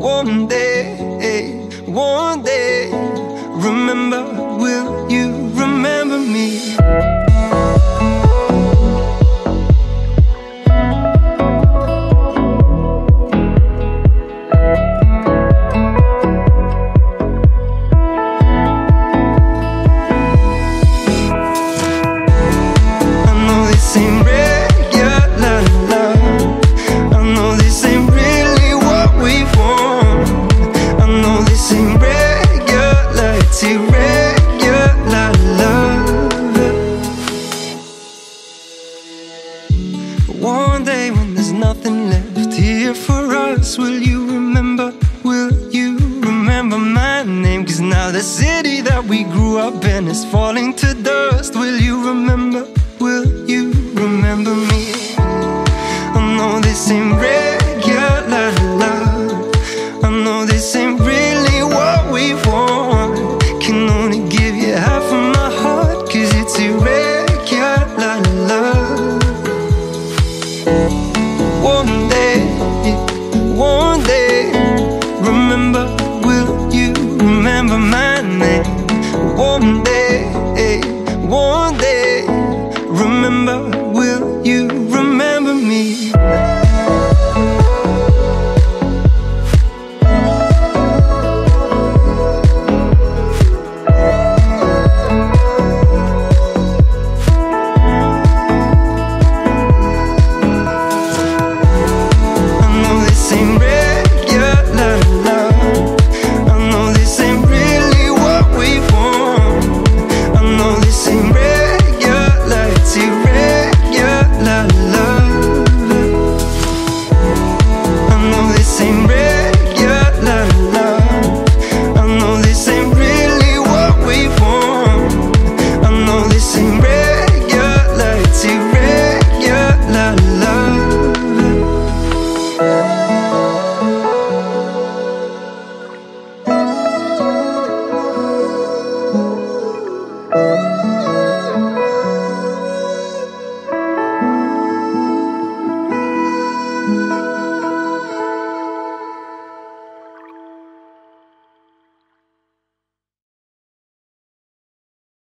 One day, one day, One day when there's nothing left here for us, will you remember? Will you remember my name? Cause now the city that we grew up in is falling to dust. Will you remember? Will you remember me? I know this ain't regular love. I know this ain't really what we want. Can only give you half of my heart, cause it's irregular love. One day, one day, remember, will you remember my name? One day, one day, remember,